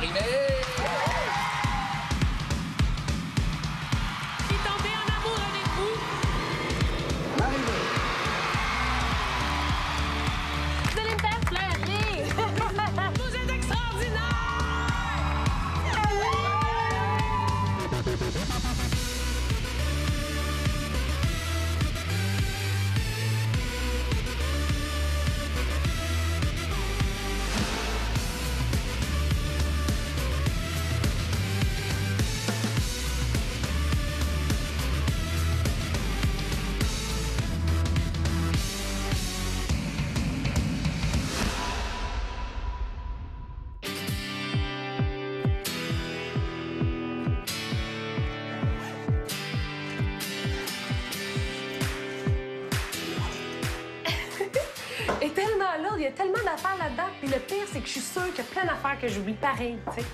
Marie-Mé. C'est que je suis sûre qu'il y a plein d'affaires que j'oublie pareil, tu sais.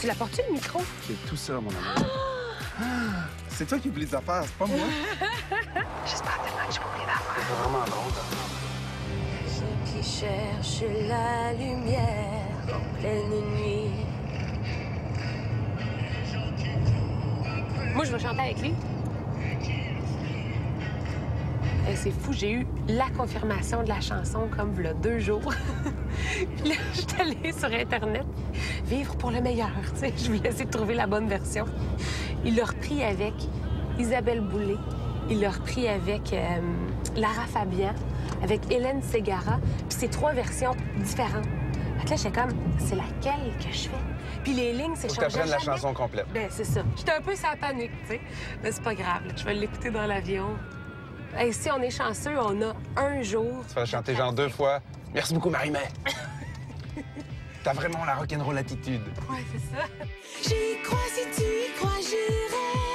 Tu l'apportes-tu, le micro? C'est tout ça, mon amour. Ah, C'est toi qui oublies les affaires, c'est pas moi. J'espère tellement que je oublié d'affaires. C'est vraiment drôle. Je qui cherche la lumière en pleine nuit. Moi, je vais chanter avec lui. Eh, c'est fou, j'ai eu la confirmation de la chanson comme il deux jours. Puis là, je suis allée sur Internet, vivre pour le meilleur, tu sais. Je voulais essayer de trouver la bonne version. Il l'a repris avec Isabelle Boulay. Il l'a repris avec euh, Lara Fabian, avec Hélène Segara. Puis c'est trois versions différentes. Fait que là, j'étais comme, c'est laquelle que je fais? Puis les lignes, c'est changé t'apprennes la chanson complète. Ben, c'est ça. J'étais un peu sa panique, tu sais. Mais c'est pas grave, je vais l'écouter dans l'avion. Et si on est chanceux, on a un jour. Tu vas chanter genre deux fois. Merci beaucoup, Marie-Mé. T'as vraiment la rock'n'roll attitude. Ouais, c'est ça. J'y crois si tu y crois. J'irai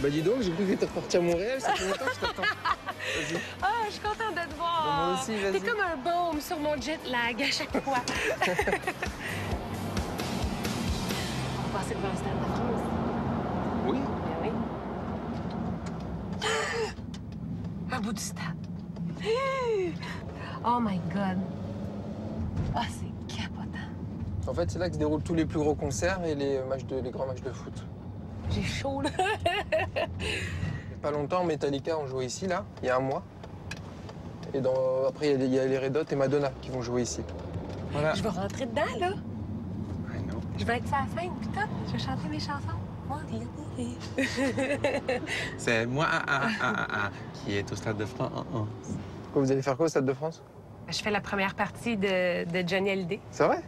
Bah dis donc, j'ai cru que t'étais reparti à Montréal, ça fait longtemps que je t'attends. Ah, je suis contente de te voir. Ben, moi aussi, vas-y. T'es comme un baume sur mon jet lag à chaque fois. on va passer devant le Stade de France. Oui? Ben oui. Un bout du stade. Oh my God. Ah, c'est capotant. En fait, c'est là que se déroulent tous les plus gros concerts et les, matchs de, les grands matchs de foot. J'ai chaud, là. Il y a pas longtemps, Metallica ont joué ici, là, il y a un mois. Et dans- après, il y a les- il y, a les Red Hot et Madonna qui vont jouer ici. Voilà. Je vais rentrer dedans, là. I know. Je vais être sur la scène, tout. Je vais chanter mes chansons. C'est moi ah, ah, ah, ah, ah, qui est au Stade de France. Quoi, vous allez faire quoi au Stade de France? Je fais la première partie de, de Johnny Hallyday. C'est vrai?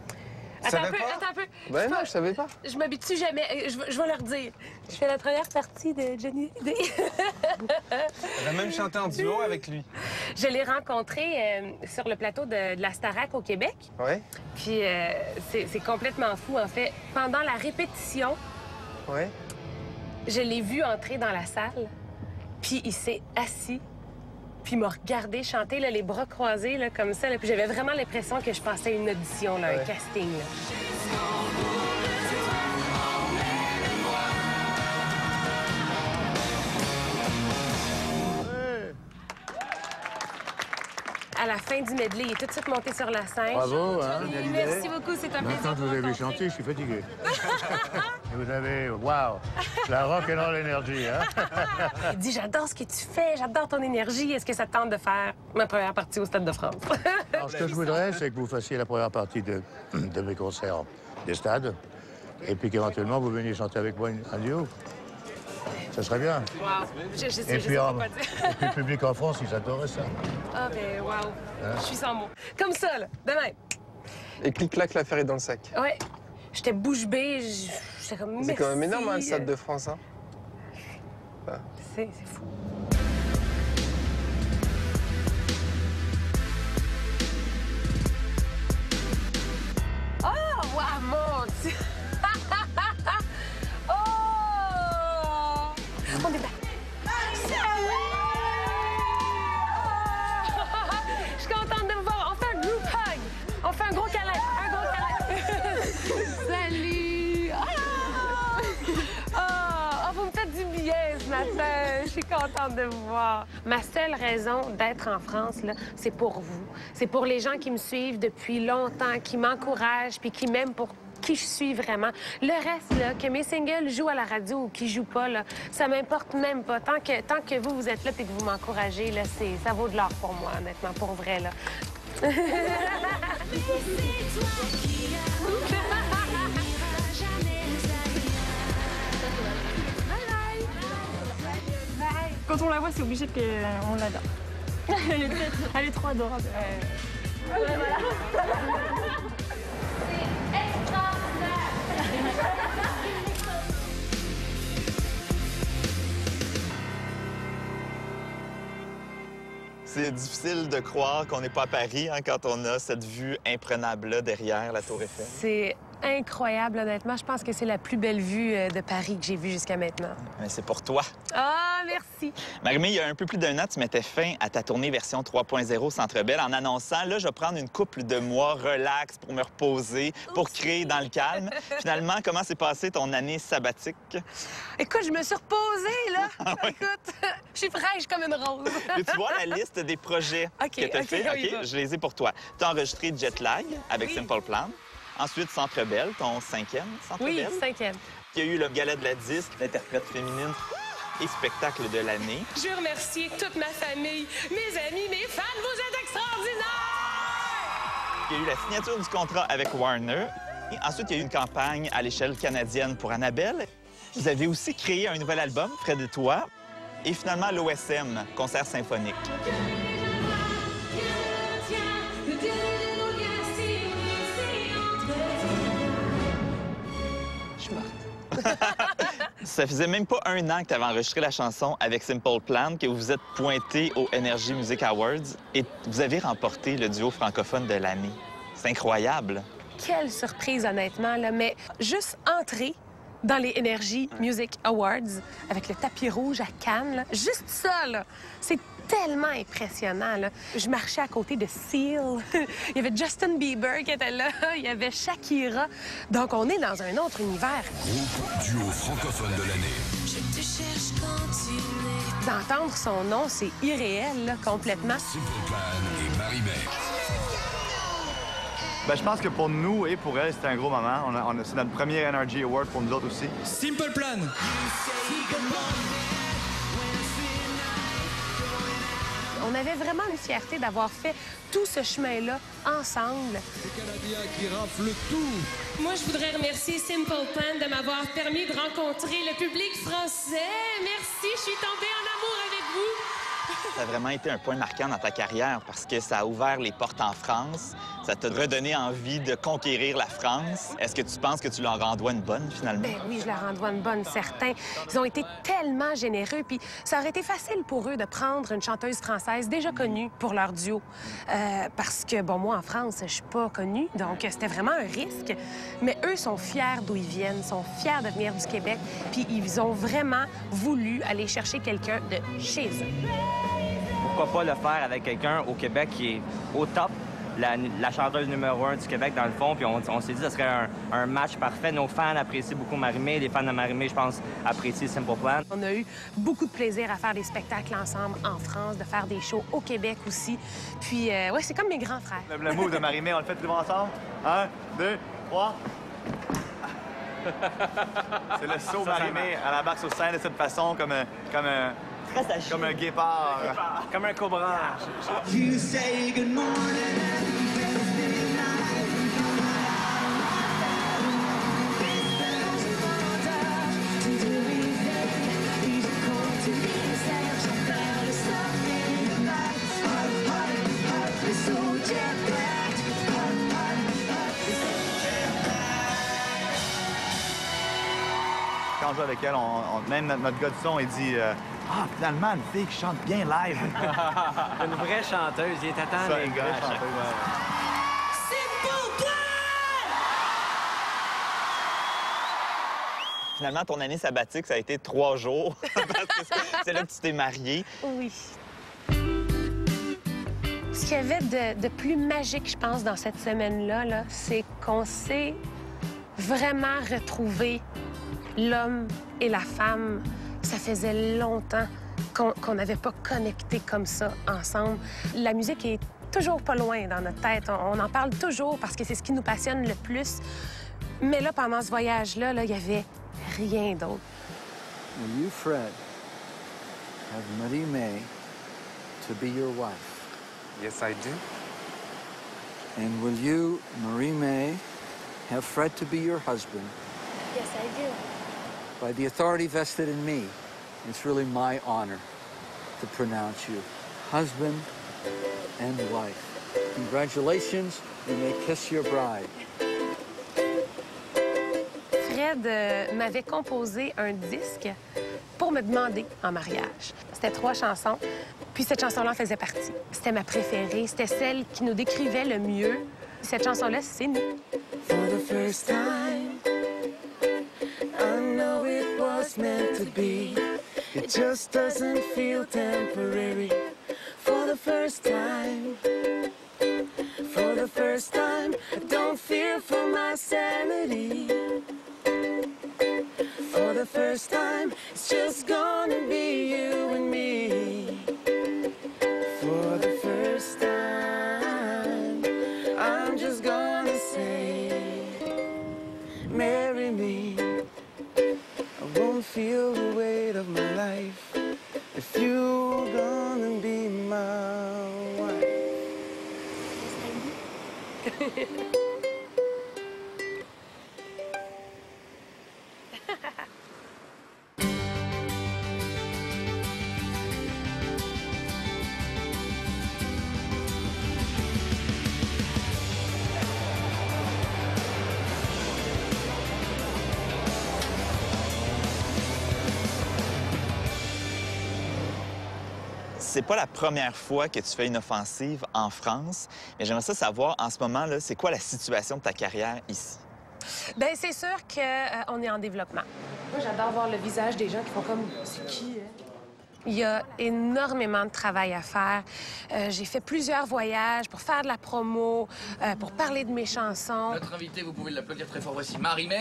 Attends un peu, pas? attends un peu. Ben Je non, peux- je savais pas. Je m'habitue jamais. Euh, Je, vais- je vais leur dire. Je fais la première partie de Johnny Hallyday. Elle a même chanté en duo avec lui. je l'ai rencontré euh, sur le plateau de, de la Starac au Québec. Ouais, Puis euh, c'est c'est complètement fou, en fait. Pendant la répétition, ouais. je l'ai vu entrer dans la salle. Puis il s'est assis. Puis il m'a regardé chanter, là, les bras croisés, là, comme ça. là. Puis j'avais vraiment l'impression que je passais à une audition, là, un casting. là. À la fin du medley, il est tout de suite monté sur la scène. Bravo, hein, Oui, Merci beaucoup, c'est un plaisir. Maintenant que vous avez chanté, je suis fatigué. Et vous avez, waouh, la rock and roll énergie, hein Il dit J'adore ce que tu fais, j'adore ton énergie. Est-ce que ça te tente de faire ma première partie au Stade de France? Alors, ce que je voudrais, c'est que vous fassiez la première partie de, de mes concerts des stades, et puis qu'éventuellement, vous veniez chanter avec moi une- un duo. Ça serait bien. Wow. Je, je sais, Et je puis, sais en- pas quoi dire. et puis le public en France, ils adoraient ça. Ah, ben, wow. Hein? Je suis sans mots. Comme ça, là, demain. Et clic-clac, l'affaire est dans le sac. Ouais. J'étais bouche bée, j'étais comme. C'est quand même énorme, hein, le Stade de France. Hein. C'est c'est fou. Oh, wow, mon Dieu! Contente de vous voir. Ma seule raison d'être en France, là, c'est pour vous. C'est pour les gens qui me suivent depuis longtemps, qui m'encouragent, puis qui m'aiment pour qui je suis vraiment. Le reste, là, que mes singles jouent à la radio ou qu'ils jouent pas, là, ça m'importe même pas. Tant que, tant que vous, vous êtes là et que vous m'encouragez, là, c'est, ça vaut de l'or pour moi, honnêtement, pour vrai. Là. Quand on la voit, c'est obligé qu'on l'adore. Elle est, très- elle est trop adorable. C'est difficile de croire qu'on n'est pas à Paris hein, quand on a cette vue imprenable-là derrière la Tour Eiffel. C'est incroyable, honnêtement. Je pense que c'est la plus belle vue euh, de Paris que j'ai vue jusqu'à maintenant. C'est pour toi. Ah, merci. Marimé, il y a un peu plus d'un an, tu mettais fin à ta tournée version 3.0 Centre Bell en annonçant là, je vais prendre une couple de mois relax pour me reposer, pour créer dans le calme. Finalement, comment s'est passée ton année sabbatique? Écoute, je me suis reposée, là. Écoute, je suis fraîche comme une rose. Veux-tu voir la liste des projets que tu as OK, fait? on y va. je les ai pour toi. Tu as enregistré Jetlag avec Oui. Simple Plan. Ensuite, Centre Bell, ton cinquième Centre Oui, cinquième. Il y a eu le gala de la disque, l'interprète féminine et spectacle de l'année. Je veux remercier toute ma famille, mes amis, mes fans. Vous êtes extraordinaires! Il y a eu la signature du contrat avec Warner. Et ensuite, il y a eu une campagne à l'échelle canadienne pour Annabelle. Vous avez aussi créé un nouvel album, Près de toi. Et finalement, l'OSM, concert symphonique. Ça faisait même pas un an que tu avais enregistré la chanson avec Simple Plan, que vous vous êtes pointé au Energy Music Awards et vous avez remporté le duo francophone de l'année. C'est incroyable. Quelle surprise, honnêtement, là. Mais juste entrer dans les Energy Music Awards avec le tapis rouge à Cannes, là, juste ça, là, c'est tellement impressionnant. Là. Je marchais à côté de Seal. il y avait Justin Bieber qui était là. Il y avait Shakira. Donc, on est dans un autre univers. Groupe duo francophone de l'année. Je te cherche quand tu n'es D'entendre son nom, c'est irréel, là, complètement. Simple Plan et Marie-May. Ben, je pense que pour nous et pour elle, c'était un gros moment. On a- on a- c'est notre premier NRG Award pour nous autres aussi. Simple Plan. On avait vraiment une fierté d'avoir fait tout ce chemin-là ensemble. Canadien qui rafle tout. Moi, je voudrais remercier Simple Plan de m'avoir permis de rencontrer le public français. Merci, je suis tombée en amour avec vous. Ça a vraiment été un point marquant dans ta carrière parce que ça a ouvert les portes en France. Ça t'a redonné envie de conquérir la France. Est-ce que tu penses que tu leur en dois une bonne, finalement? Ben oui, je leur en dois une bonne, certain. Ils ont été tellement généreux, puis ça aurait été facile pour eux de prendre une chanteuse française déjà connue pour leur duo. Euh, parce que, bon, moi, en France, je suis pas connue, donc c'était vraiment un risque. Mais eux sont fiers d'où ils viennent, sont fiers de venir du Québec, puis ils ont vraiment voulu aller chercher quelqu'un de chez eux. Pourquoi pas le faire avec quelqu'un au Québec qui est au top, la, la chanteuse numéro un du Québec dans le fond. Puis on, on s'est dit que ce serait un, un match parfait. Nos fans apprécient beaucoup Marimé. Les fans de Marimé, je pense, apprécient Simple Plan. On a eu beaucoup de plaisir à faire des spectacles ensemble en France, de faire des shows au Québec aussi. Puis, euh, ouais, c'est comme mes grands frères. Le, le move de Marimé, on le fait tout ensemble. Un, deux, trois. C'est le saut Marimé. Elle embarque sur scène de cette façon, comme un, comme un, comme un guépard. Comme un cobra. You say good morning. Quand on joue avec elle, on, on- même notre, notre gars de son, il dit euh, Ah, finalement, une fille qui chante bien live. Une vraie chanteuse. Il était temps, Ça, les gars. à chaque chanteuse. fois. finalement, ton année sabbatique, ça a été trois jours. c'est- c'est là que tu t'es mariée. Oui. Ce qu'il y avait de, de plus magique, je pense, dans cette semaine-là, là, c'est qu'on s'est vraiment retrouvés, l'homme et la femme. Ça faisait longtemps qu'on n'avait pas connecté comme ça ensemble. La musique est toujours pas loin dans notre tête. On, on en parle toujours parce que c'est ce qui nous passionne le plus. Mais là, pendant ce voyage-là, là, il y avait rien d'autre. Will you, Fred, have Marie May to be your wife? Yes, I do. And will you, Marie May, have Fred to be your husband? Yes, I do. By the authority vested in me, it's really my honor to pronounce you husband and wife. Congratulations, you may kiss your bride. Fred euh, m'avait composé un disque pour me demander en mariage. C'était trois chansons, puis cette chanson-là en faisait partie. C'était ma préférée, c'était celle qui nous décrivait le mieux. Cette chanson-là, c'est nous. For the first time, to be. It just doesn't feel temporary. For the first time, for the first time, I don't fear for my sanity. For the first time, it's just gonna be you and me. For the first time, feel the weight of my life if you're gonna be my wife. C'est pas la première fois que tu fais une offensive en France, mais j'aimerais ça savoir en ce moment, là, c'est quoi la situation de ta carrière ici? Bien, c'est sûr qu'on est en développement. Moi, j'adore voir le visage des gens qui font comme c'est qui hein? Il y a énormément de travail à faire. Euh, J'ai fait plusieurs voyages pour faire de la promo, euh, pour parler de mes chansons. Notre invité, vous pouvez l'applaudir très fort. Voici Marie-Mé.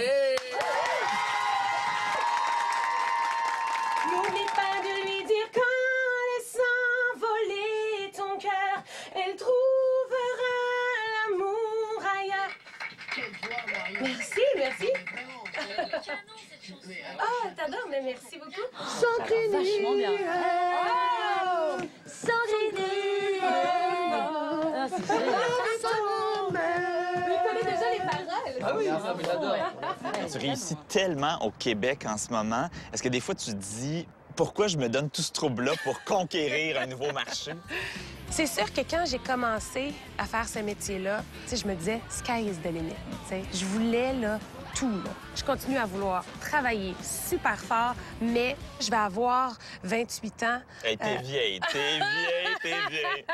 Elle trouvera l'amour ailleurs. Merci, merci. Ah, t'adores, mais merci beaucoup. Sans vachement bien. Oh, sans Ah, paroles. Ah oui, ça, mais j'adore. Tu réussis tellement au Québec en ce moment. Est-ce que des fois, tu te dis pourquoi je me donne tout ce trouble-là pour conquérir un nouveau marché? C'est sûr que quand j'ai commencé à faire ce métier-là, je me disais, sky is the limit. Je voulais là, tout. Là. Je continue à vouloir travailler super fort, mais je vais avoir 28 ans. Hey, t'es Euh, vieille, t'es vieille, t'es vieille.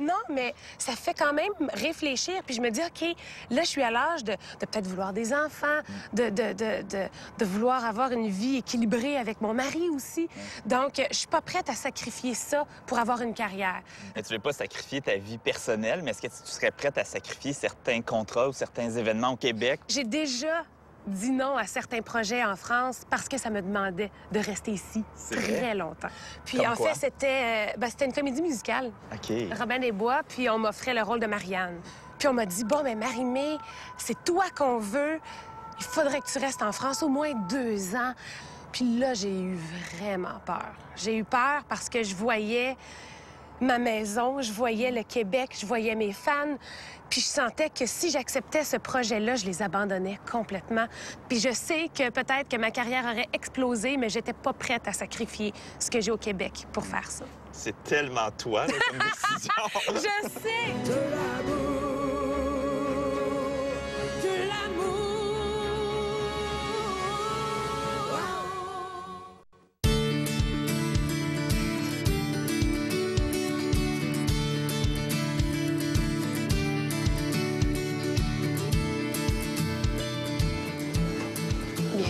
Non, mais ça fait quand même réfléchir. Puis je me dis, OK, là, je suis à l'âge de, de peut-être vouloir des enfants, de, de, de, de, de vouloir avoir une vie équilibrée avec mon mari aussi. Donc, je suis pas prête à sacrifier ça pour avoir une carrière. Mais tu veux pas sacrifier ta vie personnelle, mais est-ce que tu serais prête à sacrifier certains contrats ou certains événements au Québec? J'ai déjà dit non à certains projets en France parce que ça me demandait de rester ici très longtemps. Puis Comme en quoi? fait, c'était euh, ben, c'était une comédie musicale. OK. Robin des Bois, puis on m'offrait le rôle de Marianne. Puis on m'a dit, bon, mais Marie-Mé, c'est toi qu'on veut. Il faudrait que tu restes en France au moins deux ans. Puis là, j'ai eu vraiment peur. J'ai eu peur parce que je voyais ma maison, je voyais le Québec, je voyais mes fans. Puis je sentais que si j'acceptais ce projet-là, je les abandonnais complètement. Puis je sais que peut-être que ma carrière aurait explosé, mais j'étais pas prête à sacrifier ce que j'ai au Québec pour faire ça. C'est tellement toi, là, comme décision. Je sais!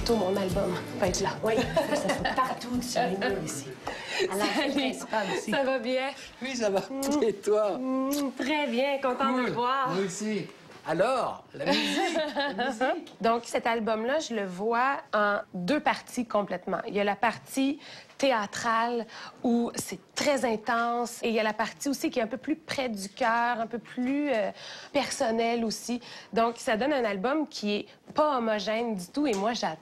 Bientôt mon album va être là. Oui, ça soit partout sur les murs ici. À l'entrée Salut. principale aussi. Ça va bien? Oui, ça va. Et toi? Très bien, content de te voir. Moi aussi. Alors, la musique. la musique. Donc, cet album-là, je le vois en deux parties complètement. Il y a la partie théâtrale où c'est très intense et il y a la partie aussi qui est un peu plus près du cœur, un peu plus euh, personnelle aussi. Donc, ça donne un album qui est pas homogène du tout et moi, j'adore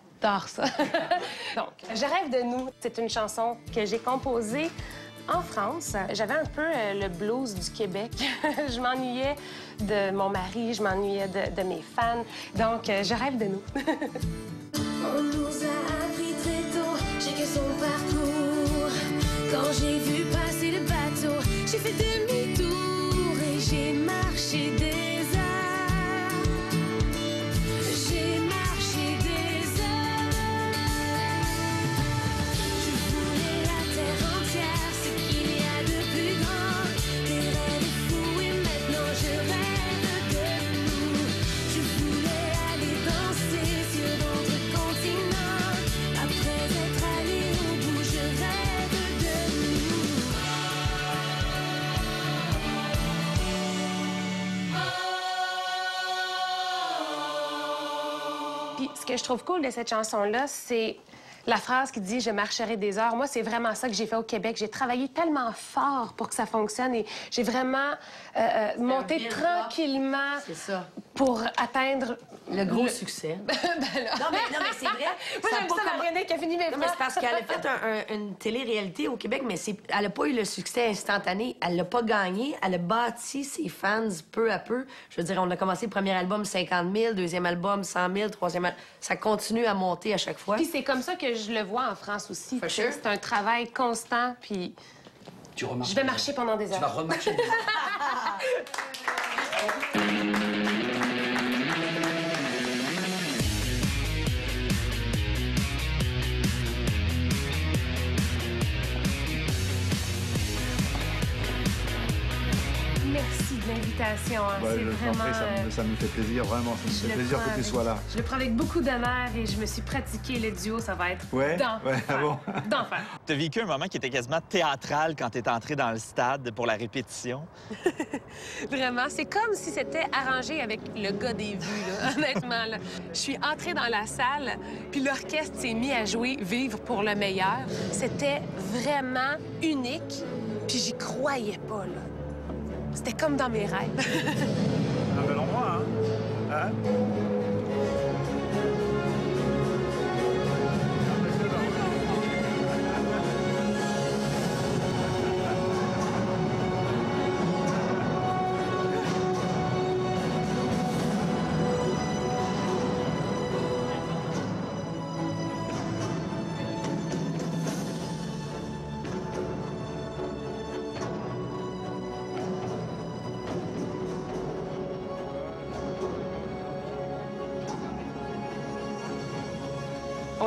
ça. Donc, Je rêve de nous, c'est une chanson que j'ai composée en France. J'avais un peu euh, le blues du Québec. je m'ennuyais de mon mari, je m'ennuyais de, de mes fans. Donc, euh, je rêve de nous. On nous a appris très tôt, chacun son parcours. Quand j'ai vu passer le bateau, j'ai fait demi-tour et j'ai marché des Puis ce que je trouve cool de cette chanson-là, c'est la phrase qui dit « Je marcherai des heures ». Moi, c'est vraiment ça que j'ai fait au Québec. J'ai travaillé tellement fort pour que ça fonctionne et j'ai vraiment euh, euh, monté vide, tranquillement pour atteindre... Le gros succès. ben là. Non, mais, non, mais c'est vrai. Moi, j'aime comme- Marionnette qui a fini mes Non, mais c'est parce qu'elle a fait un- un- une télé-réalité au Québec, mais c'est- elle n'a pas eu le succès instantané. Elle l'a pas gagné. Elle a bâti ses fans peu à peu. Je veux dire, on a commencé le premier album 50 000, deuxième album 100 000, troisième album. Ça continue à monter à chaque fois. Puis c'est comme ça que je le vois en France aussi. Sure. C'est un travail constant, puis Tu remarques. je vais marcher pendant des heures. Tu vas remarcher des l'invitation. hein. Ouais, c'est vraiment... prie, ça, euh, me, ça me fait plaisir, vraiment. Ça me je fait le plaisir prends que tu avec- sois là. Je le prends avec beaucoup d'honneur et je me suis pratiqué le duo. Ça va être Ouais? d'enfer. Ouais, ah bon? D'enfer. T'as vécu un moment qui était quasiment théâtral quand t'es entré dans le stade pour la répétition? Vraiment, c'est comme si c'était arrangé avec le gars des vues, là, honnêtement. là. Je suis entrée dans la salle, puis l'orchestre s'est mis à jouer Vivre pour le meilleur. C'était vraiment unique, puis j'y croyais pas, là. C'était comme dans mes rêves. Un bel endroit, hein? Hein?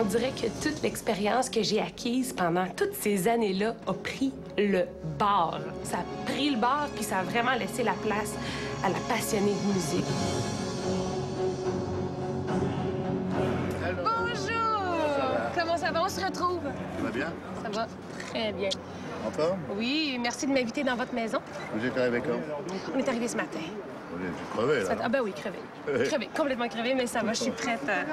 Dirait que toute l'expérience que j'ai acquise pendant toutes ces années-là a pris le bord. Ça a pris le bord, puis ça a vraiment laissé la place à la passionnée de musique. Bonjour! Comment ça va? On se retrouve. Ça va bien? Ça va très bien. En forme? Oui, merci de m'inviter dans votre maison. Vous êtes arrivé quand? On est arrivé ce matin. Vous êtes crevé, là. Ah ben oui, crevé. Crevé, complètement crevé, mais ça va, je suis prête. euh.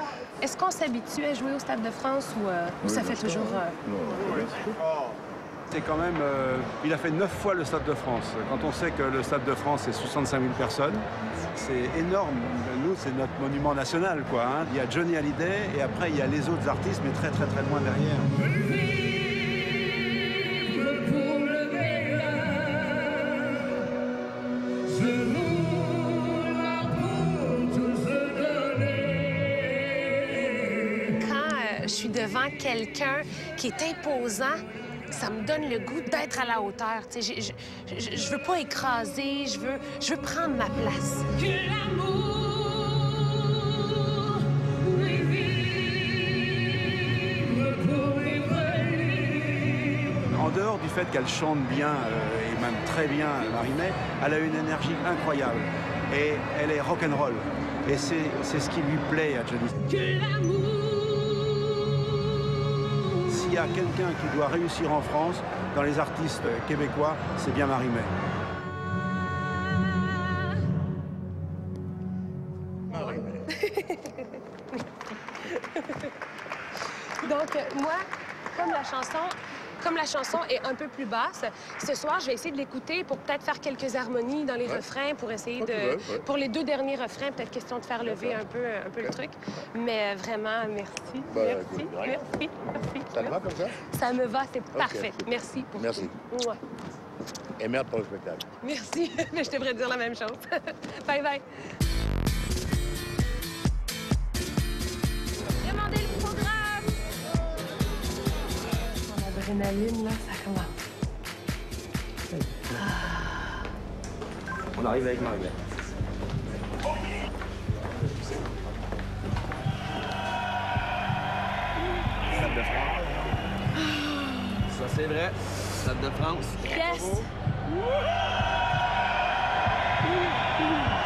Est-ce qu'on s'habitue à jouer au Stade de France ou, euh, Oui, ça fait toujours... euh, C'est quand même. euh, il a fait neuf fois le Stade de France. Quand on sait que le Stade de France, c'est 65 000 personnes, c'est énorme. Nous, c'est notre monument national, quoi. hein. Il y a Johnny Hallyday et après, il y a les autres artistes, mais très, très, très loin derrière. Devant quelqu'un qui est imposant, ça me donne le goût d'être à la hauteur. Tu sais, Je, je, je- je veux pas écraser, je veux, je veux prendre ma place. En dehors du fait qu'elle chante bien, euh, et même très bien, Marie-May, elle a une énergie incroyable. Et elle est rock'n'roll. Et c'est c'est ce qui lui plaît à Johnny. Que l'amour y a quelqu'un qui doit réussir en France, dans les artistes québécois, c'est bien Marie-May. Un peu plus basse, ce soir, je vais essayer de l'écouter pour peut-être faire quelques harmonies dans les Ouais. refrains, pour essayer de... ouais. Pour les deux derniers refrains, peut-être question de faire lever un peu, un peu le truc. Mais euh, vraiment, merci. Bah, merci, écoute, merci, merci. Ça te va comme ça? Ça me va, c'est parfait. super. Merci pour Merci. tout. Et merde pour le spectacle. Merci, mais je devrais dire la même chose. bye bye. L'adrénaline, là, ça commence. On arrive avec France. Ça, c'est vrai. Stade de France. Yes! Ça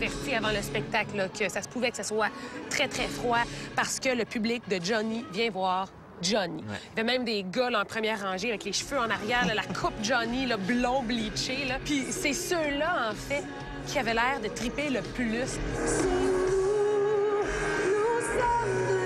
averti avant le spectacle là, que ça se pouvait que ce soit très, très froid parce que le public de Johnny vient voir Johnny. Il y avait même des gars là, en première rangée avec les cheveux en arrière, là, la coupe Johnny, là, blond bleaché. Là. Puis c'est ceux-là, en fait, qui avaient l'air de triper le plus. Je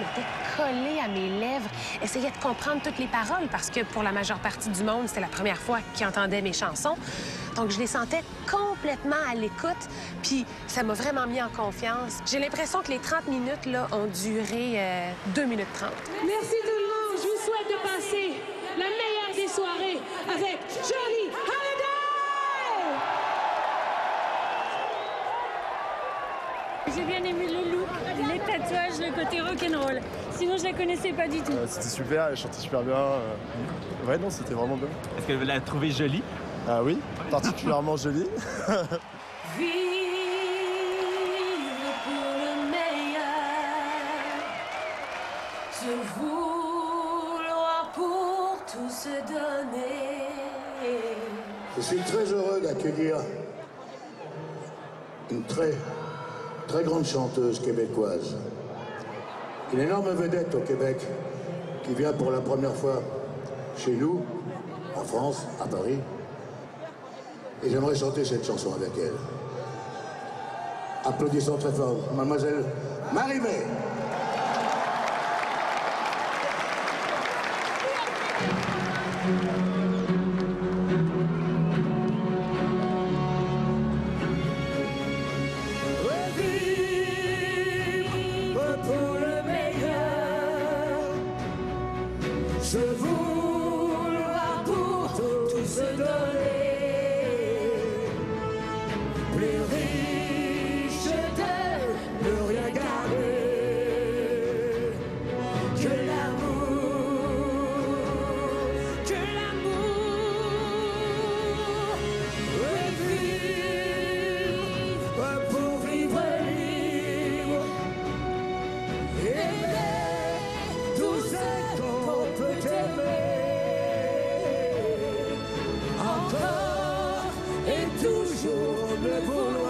tout le monde était collé à mes lèvres, essayait de comprendre toutes les paroles parce que pour la majeure partie du monde, c'était la première fois qu'ils entendaient mes chansons. Donc je les sentais complètement à l'écoute, puis ça m'a vraiment mis en confiance. J'ai l'impression que les 30 minutes là, ont duré euh, 2 minutes 30. Connaissais pas du tout. Euh, c'était super, elle chantait super bien. euh. Ouais, non, c'était vraiment bien. Est-ce que vous l'avez trouvée jolie? Ah oui, particulièrement jolie. Vivre pour le meilleur, se vouloir pour tout se donner. Je suis très heureux d'accueillir une très, très grande chanteuse québécoise. Une énorme vedette au Québec qui vient pour la première fois chez nous, en France, à Paris. Et j'aimerais chanter cette chanson avec elle. Applaudissons très fort, mademoiselle Marie-Mé. toujours l'amour.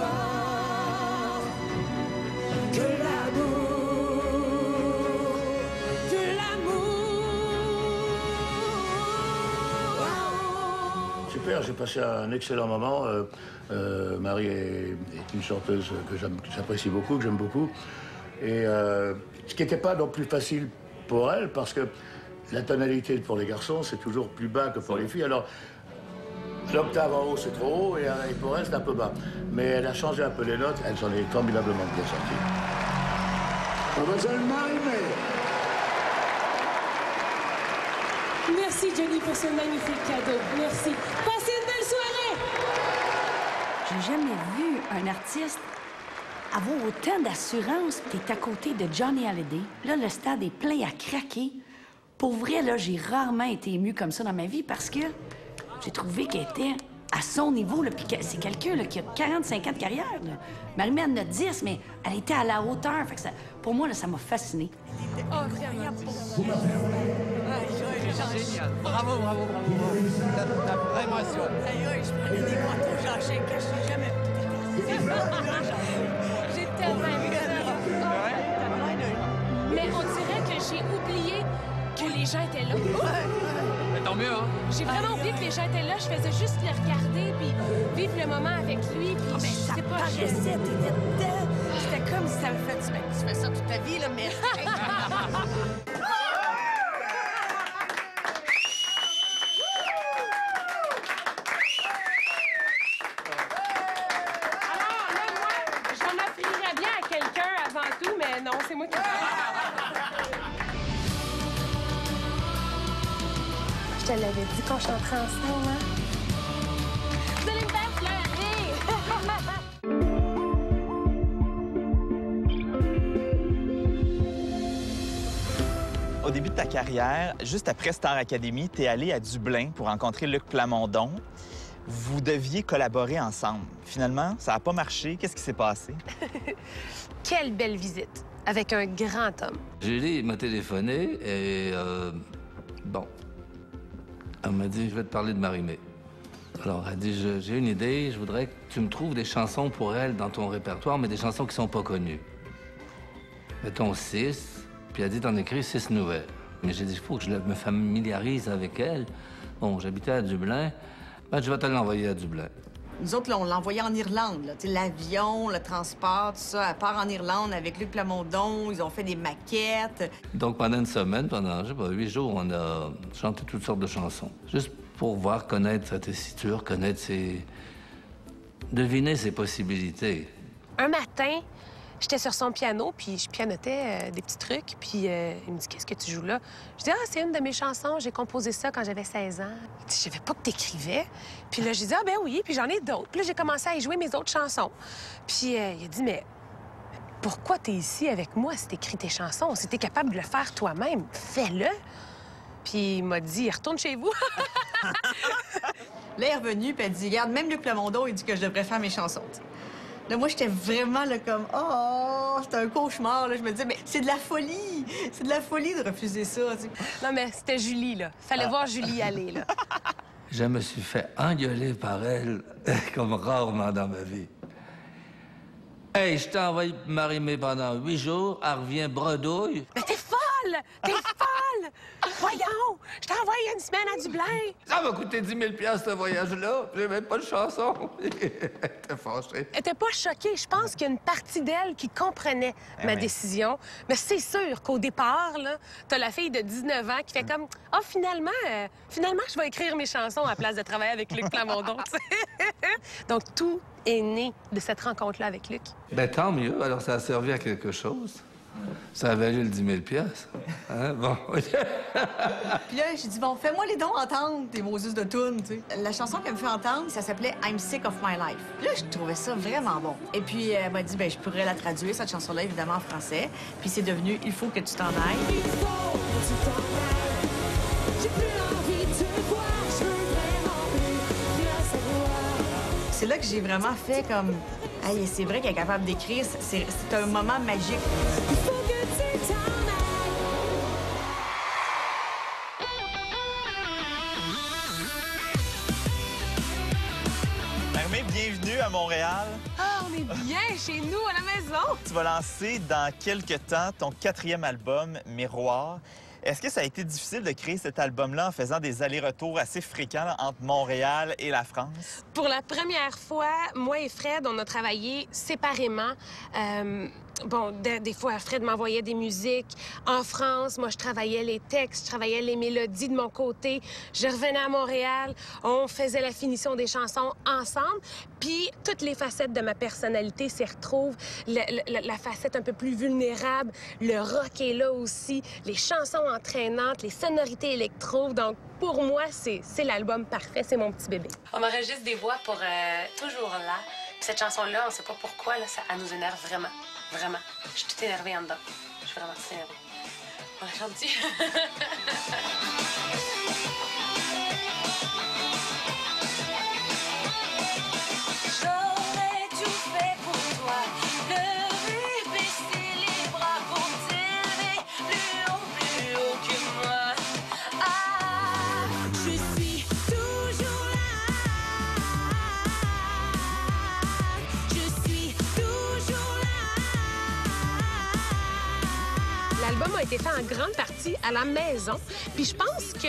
Super, j'ai passé un excellent moment. Euh, euh, Marie est, une chanteuse que j'apprécie beaucoup, que j'aime beaucoup. Et euh, ce qui n'était pas non plus facile pour elle, parce que la tonalité pour les garçons, c'est toujours plus bas que pour les filles. Alors, l'octave en haut, c'est trop haut, et, euh, et pour elle, c'est un peu bas. Mais elle a changé un peu les notes, elle s'en est formidablement bien sortie. Merci Johnny pour ce magnifique cadeau. Merci. Passez une belle soirée. J'ai jamais vu un artiste avoir autant d'assurance. T'es à côté de Johnny Hallyday. Là, le stade est plein à craquer. Pour vrai, là, j'ai rarement été émue comme ça dans ma vie parce que j'ai trouvé qu'elle était à son niveau. là, Puis que c'est quelqu'un là, qui a 45 ans de carrière. là. Marie-Mé en a 10, mais elle était à la hauteur. Fait que ça- pour moi, là, ça m'a fasciné. Oh, vraiment. Génial. Bravo, bravo, bravo. Ta, ta vraie émotion. Aïe, aïe, je prenais des photos, j'enchaîne que je n'ai jamais J'ai tellement aimé ça. Mais on dirait que j'ai oublié que les gens étaient là. Hein. J'ai vraiment oublié que les gens étaient là. Je faisais juste les regarder puis vivre le moment avec lui. Puis je sais pas. je- Paraissait, t'étais dedans. C'était comme si ça avait fait... Ben, tu fais ça toute ta vie, là, mais... chanterait ensemble, hein? Vous allez me faire pleurer! Au début de ta carrière, juste après Star Academy, tu es allé à Dublin pour rencontrer Luc Plamondon. Vous deviez collaborer ensemble. Finalement, ça n'a pas marché. Qu'est-ce qui s'est passé? Quelle belle visite avec un grand homme. Julie m'a téléphoné et euh, elle m'a dit je vais te parler de Marie-Mé. Alors elle dit Je- j'ai une idée, je voudrais que tu me trouves des chansons pour elle dans ton répertoire, mais des chansons qui sont pas connues. Mettons six, puis elle dit t'en écris six nouvelles. Mais j'ai dit il faut que je me familiarise avec elle. Bon, j'habitais à Dublin, ben je vais te l'envoyer à Dublin. Nous autres, là, on l'a envoyé en Irlande. L'avion, le transport, tout ça. Elle part en Irlande avec Luc Plamondon. Ils ont fait des maquettes. Donc pendant une semaine, pendant, je sais pas, huit jours, on a chanté toutes sortes de chansons. Juste pour voir, connaître sa tessiture, connaître ses... deviner ses possibilités. Un matin, j'étais sur son piano, puis je pianotais euh, des petits trucs, puis euh, il me dit Qu'est-ce que tu joues là? Je dis Ah, c'est une de mes chansons, j'ai composé ça quand j'avais 16 ans. Je savais pas que t'écrivais. Puis là, j'ai dit Ah, ben oui, puis j'en ai d'autres. Puis là, j'ai commencé à y jouer mes autres chansons. Puis euh, il a dit Mais pourquoi t'es ici avec moi si t'écris tes chansons? Si t'es capable de le faire toi-même, fais-le. Puis il m'a dit Retourne chez vous. Est revenue, puis elle dit Regarde, même Luc Plamondon, il dit que je devrais faire mes chansons. Là, moi, j'étais vraiment là, comme Oh, c'est un cauchemar. Là. Je me disais Mais c'est de la folie. C'est de la folie de refuser ça. non, mais c'était Julie, là. Fallait voir Julie aller, là. Je me suis fait engueuler par elle comme rarement dans ma vie. Hey, je t'ai envoyé Marie-Mé pendant huit jours, elle revient bredouille. Mais t'es folle! T'es folle! Voyons! Je t'ai envoyé une semaine à Dublin! Ça m'a coûté 10 000 ce voyage-là. J'ai même pas de chanson. T'es fâché. Elle était pas choquée. Je pense qu'il y a une partie d'elle qui comprenait Eh ma oui. décision. Mais c'est sûr qu'au départ, là, t'as la fille de 19 ans qui fait comme « Ah, finalement, euh, finalement, je vais écrire mes chansons à la place de travailler avec Luc Plamondon. ». Donc, tout est né de cette rencontre-là avec Luc. Ben tant mieux. Alors ça a servi à quelque chose. Ça a valu le 10 000 piastres. Hein? Bon. Puis là, j'ai dit, bon, fais-moi les dons entendre tes Moses de tunes, tu sais. La chanson qu'elle me fait entendre, ça s'appelait I'm Sick of My Life. Puis là, je trouvais ça vraiment bon. Et puis, elle m'a dit, ben, je pourrais la traduire, cette chanson-là, évidemment, en français. Puis c'est devenu Il faut que tu t'en ailles. J'ai là que j'ai vraiment fait comme, hey, c'est vrai qu'elle est capable d'écrire. C'est un moment magique. Il faut que tu t'en ailles. Marie-Mé, bienvenue à Montréal. Ah, on est bien chez nous, à la maison! Tu vas lancer dans quelques temps ton quatrième album, Miroir. Est-ce que ça a été difficile de créer cet album-là en faisant des allers-retours assez fréquents entre Montréal et la France? Pour la première fois, moi et Fred, on a travaillé séparément. Euh, bon, des, fois, Fred m'envoyait des musiques en France. Moi, je travaillais les textes, je travaillais les mélodies de mon côté. Je revenais à Montréal, on faisait la finition des chansons ensemble. Puis, toutes les facettes de ma personnalité s'y retrouvent. La facette un peu plus vulnérable, le rock est là aussi, les chansons entraînantes, les sonorités électro. Donc, pour moi, c'est l'album parfait, c'est mon petit bébé. On enregistre des voix pour euh, Toujours là. Puis cette chanson-là, on sait pas pourquoi, ça, elle nous énerve vraiment. Vraiment. Je suis toute énervée en dedans. Je suis vraiment toute énervée. On chante-tu? été fait en grande partie à la maison. Puis je pense que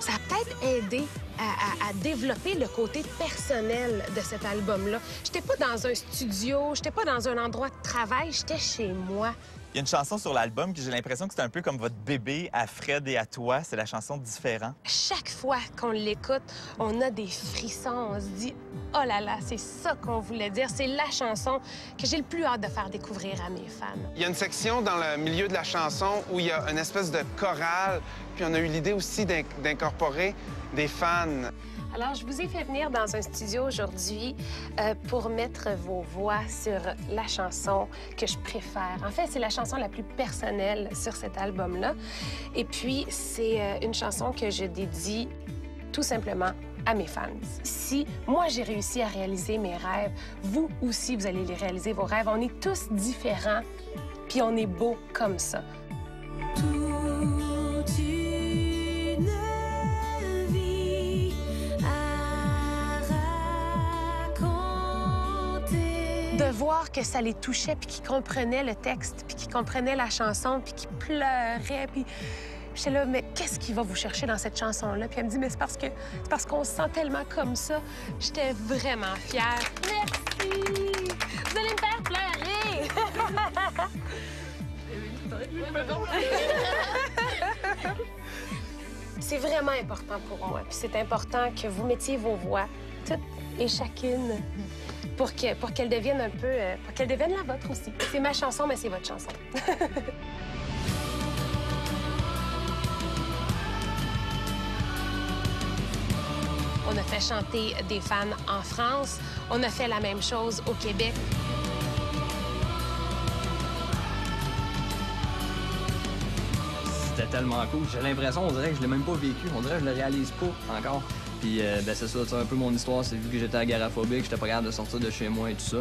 ça a peut-être aidé à, à- développer le côté personnel de cet album-là. J'étais pas dans un studio, j'étais pas dans un endroit de travail, j'étais chez moi. Il y a une chanson sur l'album que j'ai l'impression que c'est un peu comme votre bébé à Fred et à toi. C'est la chanson Différent. Chaque fois qu'on l'écoute, on a des frissons, on se dit oh là là, c'est ça qu'on voulait dire, c'est la chanson que j'ai le plus hâte de faire découvrir à mes fans. Il y a une section dans le milieu de la chanson où il y a une espèce de chorale, puis on a eu l'idée aussi d'in- d'incorporer des fans. Alors, je vous ai fait venir dans un studio aujourd'hui euh, pour mettre vos voix sur la chanson que je préfère. En fait, c'est la chanson la plus personnelle sur cet album-là. Et puis, c'est euh, une chanson que je dédie tout simplement à mes fans. Si moi, j'ai réussi à réaliser mes rêves, vous aussi, vous allez les réaliser, vos rêves. On est tous différents, puis on est beau comme ça. Voir que ça les touchait, puis qu'ils comprenaient le texte, puis qu'ils comprenaient la chanson, puis qu'ils pleuraient, puis j'étais là, mais qu'est-ce qui va vous chercher dans cette chanson-là? Puis elle me dit, mais c'est parce que c'est parce qu'on se sent tellement comme ça. J'étais vraiment fière. Merci! Vous allez me faire pleurer! c'est vraiment important pour moi. Puis c'est important que vous mettiez vos voix, toutes et chacune, pour que pour qu'elle devienne un peu, euh, pour qu'elle devienne la vôtre aussi. C'est ma chanson, mais c'est votre chanson. On a fait chanter des fans en France. On a fait la même chose au Québec. C'était tellement cool. J'ai l'impression, on dirait que je l'ai même pas vécu. On dirait que je le réalise pas encore. Puis, euh, ben, c'est ça, un peu mon histoire. C'est vu que j'étais agoraphobique, j'étais pas capable de sortir de chez moi et tout ça.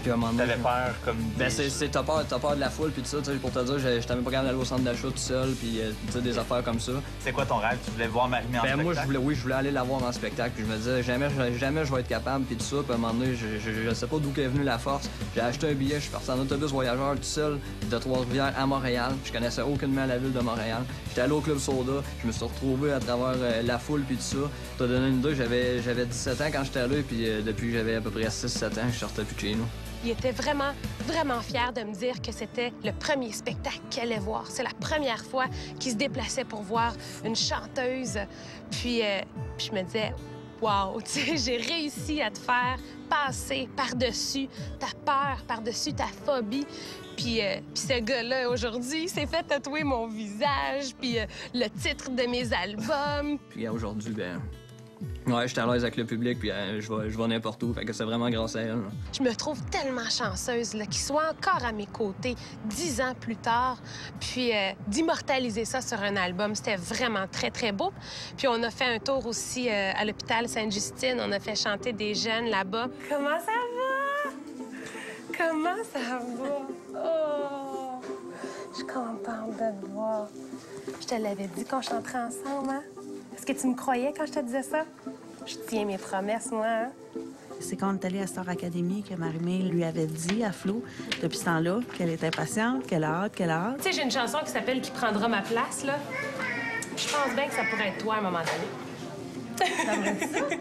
Puis à un moment donné, T'avais peur comme Ben, c'est, t'as peur, t'as peur de la foule, puis tout ça, pour te dire, j'étais même pas capable d'aller au centre d'achat tout seul, puis euh, des affaires comme ça. C'est quoi ton rêve? Tu voulais voir Marie-Mé en Ben, moi, je voulais, oui, je voulais aller la voir en spectacle, puis je me disais, jamais, jamais je vais être capable, puis tout ça, puis à un moment donné, je, je, je sais pas d'où est venue la force. J'ai acheté un billet, je suis parti en autobus voyageur tout seul de Trois-Rivières à Montréal. Je connaissais aucunement la ville de Montréal. J'étais allé au Club Soda, je me suis retrouvé à travers euh, la foule, puis tout ça. Te donner une idée, j'avais, j'avais 17 ans quand j'étais allé, puis euh, depuis j'avais à peu près 6-7 ans, je sortais plus de chez nous. Il était vraiment, vraiment fier de me dire que c'était le premier spectacle qu'il allait voir. C'est la première fois qu'il se déplaçait pour voir une chanteuse. Puis, euh, je me disais, wow, j'ai réussi à te faire passer par-dessus ta peur, par-dessus ta phobie. Puis, euh, puis ce gars-là, aujourd'hui, s'est fait tatouer mon visage, puis euh, le titre de mes albums. Puis aujourd'hui, ben. Ouais, j'étais à l'aise avec le public, puis euh, je vais, n'importe où. Fait que c'est vraiment grâce à elle. Je me trouve tellement chanceuse qu'il soit encore à mes côtés dix ans plus tard, puis euh, d'immortaliser ça sur un album, c'était vraiment très, très beau. Puis on a fait un tour aussi euh, à l'hôpital Sainte-Justine, on a fait chanter des jeunes là-bas. Comment ça va? Comment ça va? Oh! Je suis contente de te voir. Je te l'avais dit qu'on chanterait ensemble, hein? Est-ce que tu me croyais quand je te disais ça? Je tiens mes promesses, moi, hein? C'est quand on est allé à Star Academy que Marie-Mé lui avait dit à Flo, depuis ce temps-là, qu'elle était impatiente, qu'elle a hâte, qu'elle a hâte. Tu sais, j'ai une chanson qui s'appelle Qui prendra ma place, là. Je pense bien que ça pourrait être toi à un moment donné. T'aimerais ça?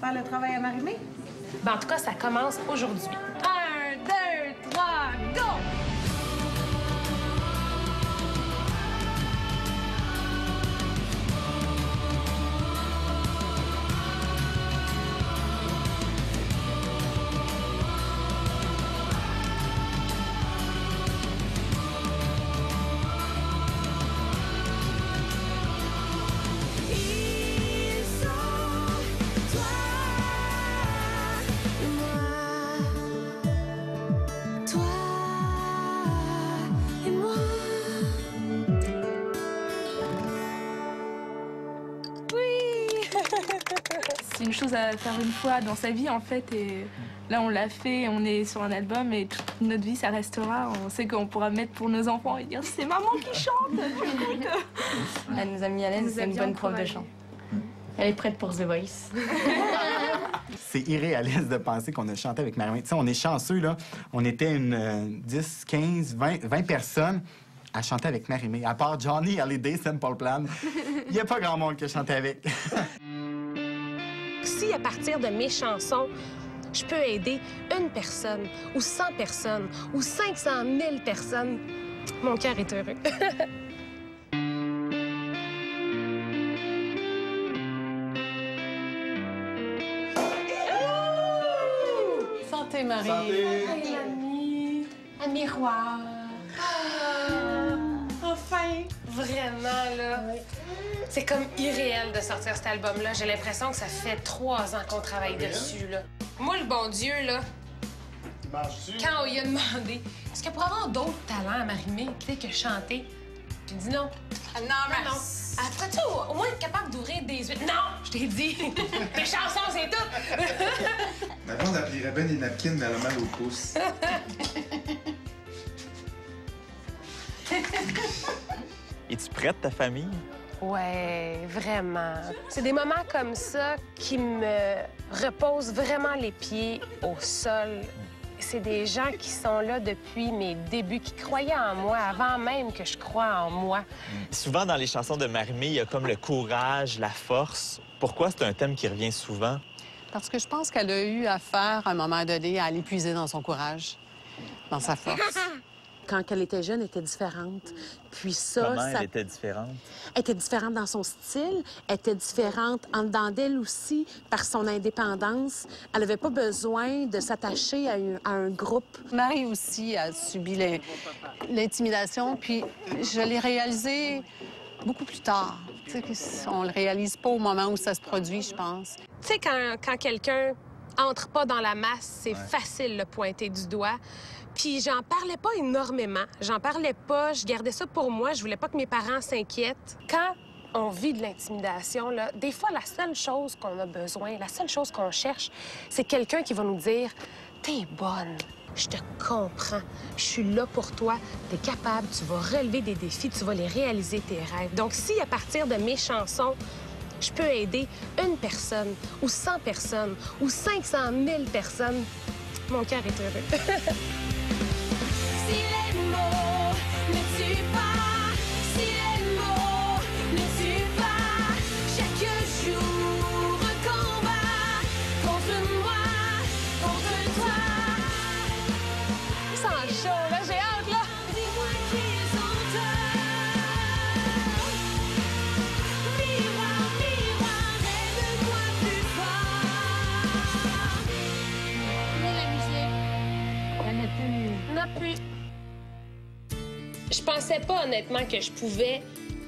Faire le travail à Marie-Mé? Ben, en tout cas, ça commence aujourd'hui. Un, deux, trois, go! C'est une chose à faire une fois dans sa vie en fait et là on l'a fait, on est sur un album et toute notre vie ça restera. On sait qu'on pourra mettre pour nos enfants et dire c'est maman qui chante. du coup, Elle nous a mis à l'aise, c'est une bonne prof de chant. Elle est prête pour The Voice. C'est irréaliste de penser qu'on a chanté avec Marie-Mé. Tu sais, on est chanceux, là. On était une euh, 10, 15, 20, 20 personnes à chanter avec Marie-Mé. À part Johnny Hallyday, Simple Plan, il n'y a pas grand monde qui a chanté avec. À partir de mes chansons, je peux aider une personne, ou 100 personnes, ou 500 000 personnes, mon cœur est heureux. Santé, Marie. Un miroir. Ah, enfin, vraiment, là. C'est comme irréel de sortir cet album-là. J'ai l'impression que ça fait trois ans qu'on travaille dessus, là. Moi, le bon Dieu, là, quand on lui a demandé est-ce que pour avoir d'autres talents à Marimé, tu sais, que chanter, j'ai dit non. non, non. non. Après-tu au, au moins être capable d'ouvrir des huîtres? Non, je t'ai dit. Mes chansons, c'est tout. Ma blonde appliquerait bien des napkins, mais elle a mal au pouce. Es-tu prête, ta famille? Ouais, vraiment. C'est des moments comme ça qui me reposent vraiment les pieds au sol. C'est des gens qui sont là depuis mes débuts, qui croyaient en moi avant même que je croie en moi. Souvent, dans les chansons de Marimé, il y a comme le courage, la force. Pourquoi c'est un thème qui revient souvent? Parce que je pense qu'elle a eu affaire, à un moment donné, à l'épuiser dans son courage, dans sa force. Quand elle était jeune, était différente. Puis ça, Comment ça elle était différente? elle était différente dans son style, elle était différente en dedans d'elle aussi par son indépendance. Elle n'avait pas besoin de s'attacher à, un- à un groupe. Marie aussi a subi l'in- l'intimidation, puis je l'ai réalisé beaucoup plus tard. Tu sais, que on le réalise pas au moment où ça se produit, je pense. Tu sais, quand, quand quelqu'un entre pas dans la masse, c'est facile de le pointer du doigt. Puis j'en parlais pas énormément. J'en parlais pas. Je gardais ça pour moi. Je voulais pas que mes parents s'inquiètent. Quand on vit de l'intimidation, là, des fois, la seule chose qu'on a besoin, la seule chose qu'on cherche, c'est quelqu'un qui va nous dire T'es bonne. Je te comprends. Je suis là pour toi. T'es capable. Tu vas relever des défis. Tu vas les réaliser, tes rêves. Donc, si à partir de mes chansons, je peux aider une personne, ou 100 personnes, ou 500 000 personnes, mon cœur est heureux. pensais pas honnêtement que je pouvais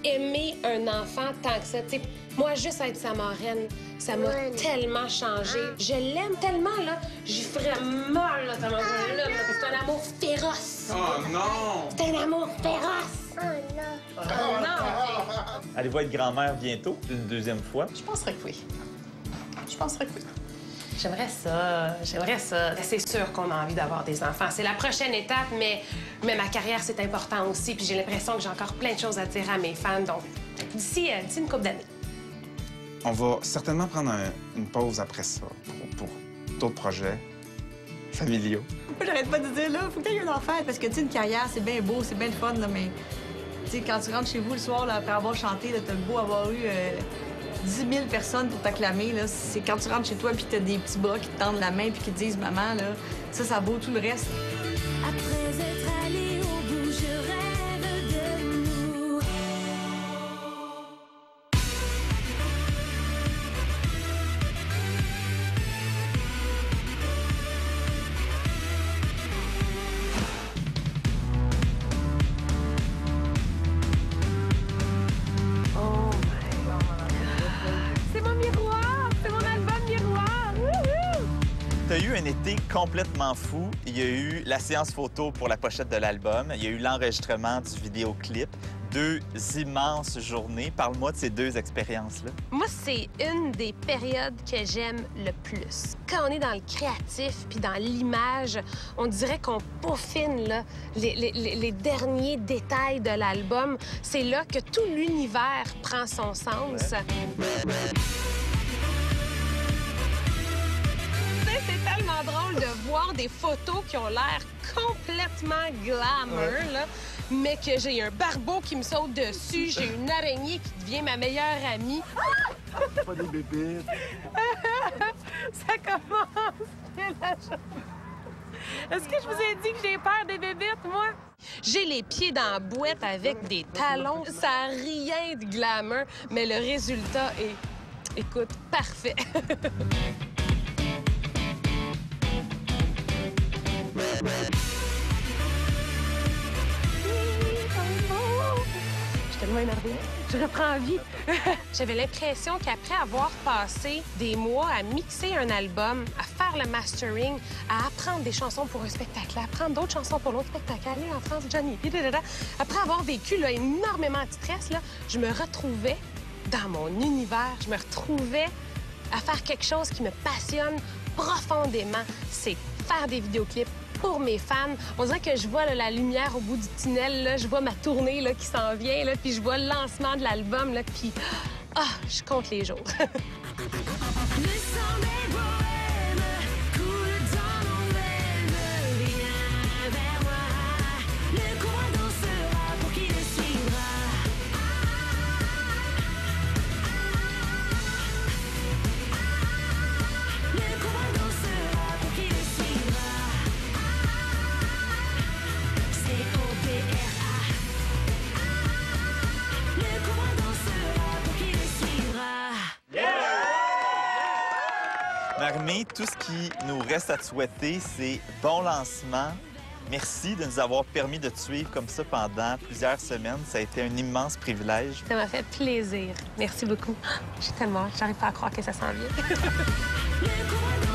aimer un enfant tant que ça. Tu sais, moi, juste être sa marraine, ça m'a tellement changé. Je l'aime tellement, là. J'y ferais mal, là, ta marraine, là. C'est un amour féroce. Oh non! C'est un amour féroce. Oh non. Oh non. Allez-vous être grand-mère bientôt, une deuxième fois? Je penserais que oui. Je penserais que oui. J'aimerais ça, j'aimerais ça. C'est sûr qu'on a envie d'avoir des enfants. C'est la prochaine étape, mais, mais ma carrière, c'est important aussi. Puis j'ai l'impression que j'ai encore plein de choses à dire à mes fans. Donc, d'ici euh, une couple d'années. On va certainement prendre un- une pause après ça pour, pour d'autres projets familiaux. J'arrête pas de dire, là, faut que tu aies un enfant, parce que, tu sais, une carrière, c'est bien beau, c'est bien le fun, là, mais, tu sais, quand tu rentres chez vous le soir, là, après avoir chanté, là, t'as le beau avoir eu euh, 10 000 personnes pour t'acclamer. C'est quand tu rentres chez toi, puis t'as des petits bras qui te tendent la main, puis qui te disent, maman, là, ça, ça vaut tout le reste. Fou. Il y a eu la séance photo pour la pochette de l'album. Il y a eu l'enregistrement du vidéoclip. Deux immenses journées. Parle-moi de ces deux expériences-là. Moi, c'est une des périodes que j'aime le plus. Quand on est dans le créatif puis dans l'image, on dirait qu'on peaufine là, les, les- les- les derniers détails de l'album. C'est là que tout l'univers prend son sens. De voir des photos qui ont l'air complètement glamour, là, mais que j'ai un barbeau qui me saute dessus, j'ai une araignée qui devient ma meilleure amie. Pas des bébés. Ça commence. bien la chose. Est-ce que je vous ai dit que j'ai peur des bébites, moi? J'ai les pieds dans la boîte avec des talons. Ça n'a rien de glamour, mais le résultat est, écoute, parfait. Je reprends vie. J'avais l'impression qu'après avoir passé des mois à mixer un album, à faire le mastering, à apprendre des chansons pour un spectacle, à apprendre d'autres chansons pour l'autre spectacle, aller en France, Johnny, dadada. après avoir vécu énormément de stress, là, je me retrouvais dans mon univers. Je me retrouvais à faire quelque chose qui me passionne profondément. C'est faire des vidéoclips pour mes fans. On dirait que je vois la lumière au bout du tunnel. Je vois ma tournée là, qui s'en vient, puis je vois le lancement de l'album. Puis, ah, je compte les jours. Tout ce qui nous reste à te souhaiter, c'est bon lancement. Merci de nous avoir permis de te suivre comme ça pendant plusieurs semaines. Ça a été un immense privilège. Ça m'a fait plaisir. Merci beaucoup. J'ai tellement. J'arrive pas à croire que ça s'en vient.